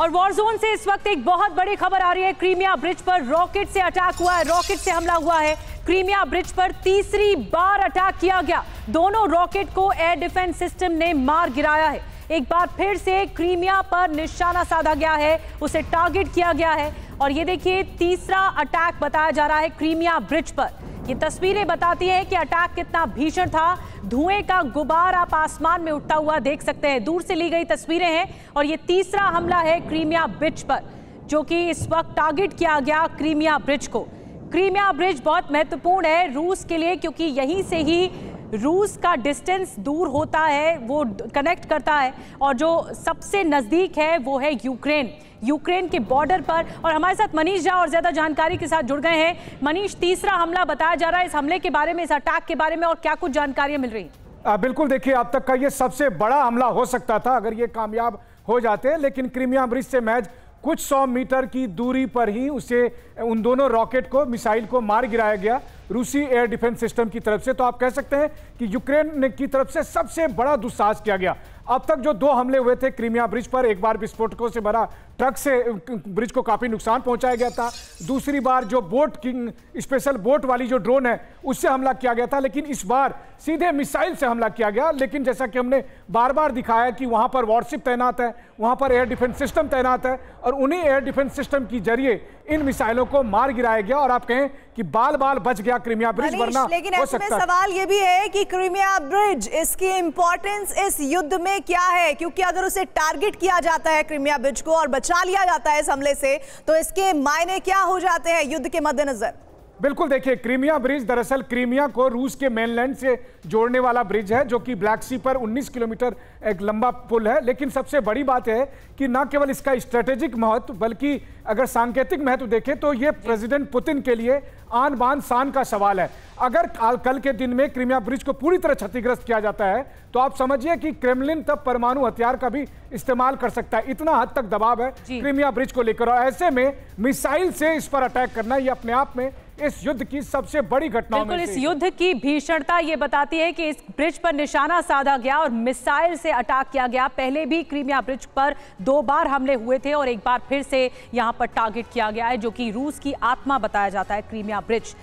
और वॉरजोन से इस वक्त एक बहुत बड़ी खबर आ रही है। क्रीमिया ब्रिज पर रॉकेट से अटैक हुआ है। रॉकेट से हमला हुआ है। क्रीमिया ब्रिज पर तीसरी बार अटैक किया गया। दोनों रॉकेट को एयर डिफेंस सिस्टम ने मार गिराया है। एक बार फिर से क्रीमिया पर निशाना साधा गया है। उसे टारगेट किया गया है। और ये देखिए, तीसरा अटैक बताया जा रहा है क्रीमिया ब्रिज पर। ये तस्वीरें बताती है कि अटैक कितना भीषण था। धुएँ का गुबार आप आसमान में उठता हुआ देख सकते हैं। दूर से ली गई तस्वीरें हैं और ये तीसरा हमला है क्रीमिया ब्रिज पर, जो कि इस वक्त टारगेट किया गया क्रीमिया ब्रिज को। क्रीमिया ब्रिज बहुत महत्वपूर्ण है रूस के लिए, क्योंकि यहीं से ही रूस का डिस्टेंस दूर होता है वो कनेक्ट करता है और जो सबसे नज़दीक है वो है यूक्रेन। यूक्रेन के बॉर्डर पर और हमारे साथ मनीष झा और ज़्यादा जानकारी के साथ जुड़ गए हैं। मनीष तीसरा हमला बताया जा रहा है इस हमले के बारे में इस अटैक के बारे में और क्या कुछ जानकारियाँ मिल रही आ, बिल्कुल देखिए अब तक का ये सबसे बड़ा हमला हो सकता था अगर ये कामयाब हो जाते लेकिन क्रीमिया ब्रिज से मैच कुछ सौ मीटर की दूरी पर ही उसे उन दोनों रॉकेट को मिसाइल को मार गिराया गया। रूसी एयर डिफेंस सिस्टम की तरफ़ से। तो आप कह सकते हैं कि यूक्रेन की तरफ़ से सबसे बड़ा दुस्साहस किया गया। अब तक जो दो हमले हुए थे क्रीमिया ब्रिज पर, एक बार विस्फोटकों से भरा ट्रक से ब्रिज को काफ़ी नुकसान पहुँचाया गया था। दूसरी बार जो बोट किंग स्पेशल बोट वाली जो ड्रोन है उससे हमला किया गया था लेकिन इस बार सीधे मिसाइल से हमला किया गया। लेकिन जैसा कि हमने बार बार दिखाया कि वहाँ पर वॉरशिप तैनात है वहाँ पर एयर डिफेंस सिस्टम तैनात है और उन्हीं एयर डिफेंस सिस्टम के ज़रिए इन मिसाइलों को मार गिराया गया और आप कहें कि बाल बाल बच गया क्रीमिया ब्रिज वरना लेकिन ऐसे में सवाल ये भी है कि क्रीमिया ब्रिज इसकी इंपॉर्टेंस इस युद्ध में क्या है? क्योंकि अगर उसे टारगेट किया जाता है क्रीमिया ब्रिज को और बचा लिया जाता है इस हमले से। तो इसके मायने क्या हो जाते हैं? युद्ध के मद्देनजर। बिल्कुल देखिए क्रीमिया ब्रिज दरअसल क्रीमिया को रूस के मेनलैंड से जोड़ने वाला ब्रिज है जो कि ब्लैक सी पर 19 किलोमीटर एक लंबा पुल है। लेकिन सबसे बड़ी बात है कि न केवल इसका स्ट्रेटेजिक महत्व बल्कि अगर सांकेतिक महत्व देखें तो ये प्रेसिडेंट पुतिन के लिए आन बान शान का सवाल है। अगर कल के दिन में क्रीमिया ब्रिज को पूरी तरह क्षतिग्रस्त किया जाता है तो आप समझिए कि क्रेमलिन तब परमाणु हथियार का भी इस्तेमाल कर सकता है। इतना हद तक दबाव है क्रीमिया ब्रिज को लेकर और ऐसे में मिसाइल से इस पर अटैक करना ये अपने आप में इस युद्ध की सबसे बड़ी घटना बिल्कुल इस युद्ध की भीषणता ये बताती है कि इस ब्रिज पर निशाना साधा गया और मिसाइल से अटैक किया गया। पहले भी क्रीमिया ब्रिज पर दो बार हमले हुए थे और एक बार फिर से यहाँ पर टारगेट किया गया है जो कि रूस की आत्मा बताया जाता है क्रीमिया ब्रिज।